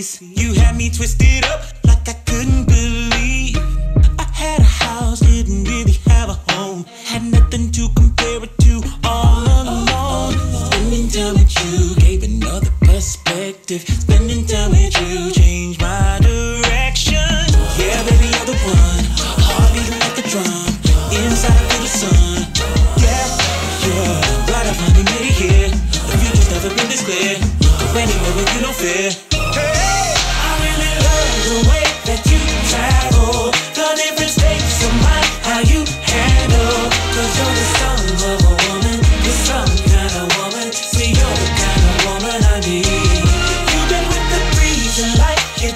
piece. You had me twisted up like I couldn't believe. I had a house, didn't really have a home. Had nothing to compare it to all along, Spending time with you gave another perspective. Spending time with you changed my direction. Yeah, baby, you're the one. Heart beating like a drum. Inside I the sun. Yeah, yeah. Glad I finally made it here. If you just never been this clear, go anywhere with you, no fear.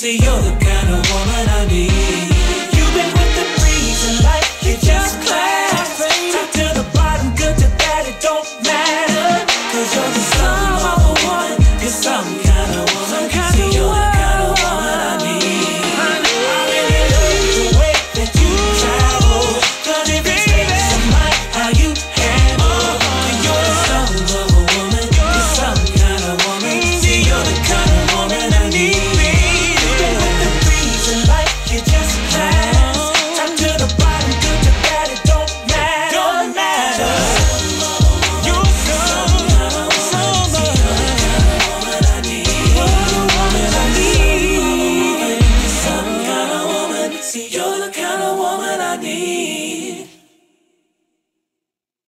See, you're the guy. need.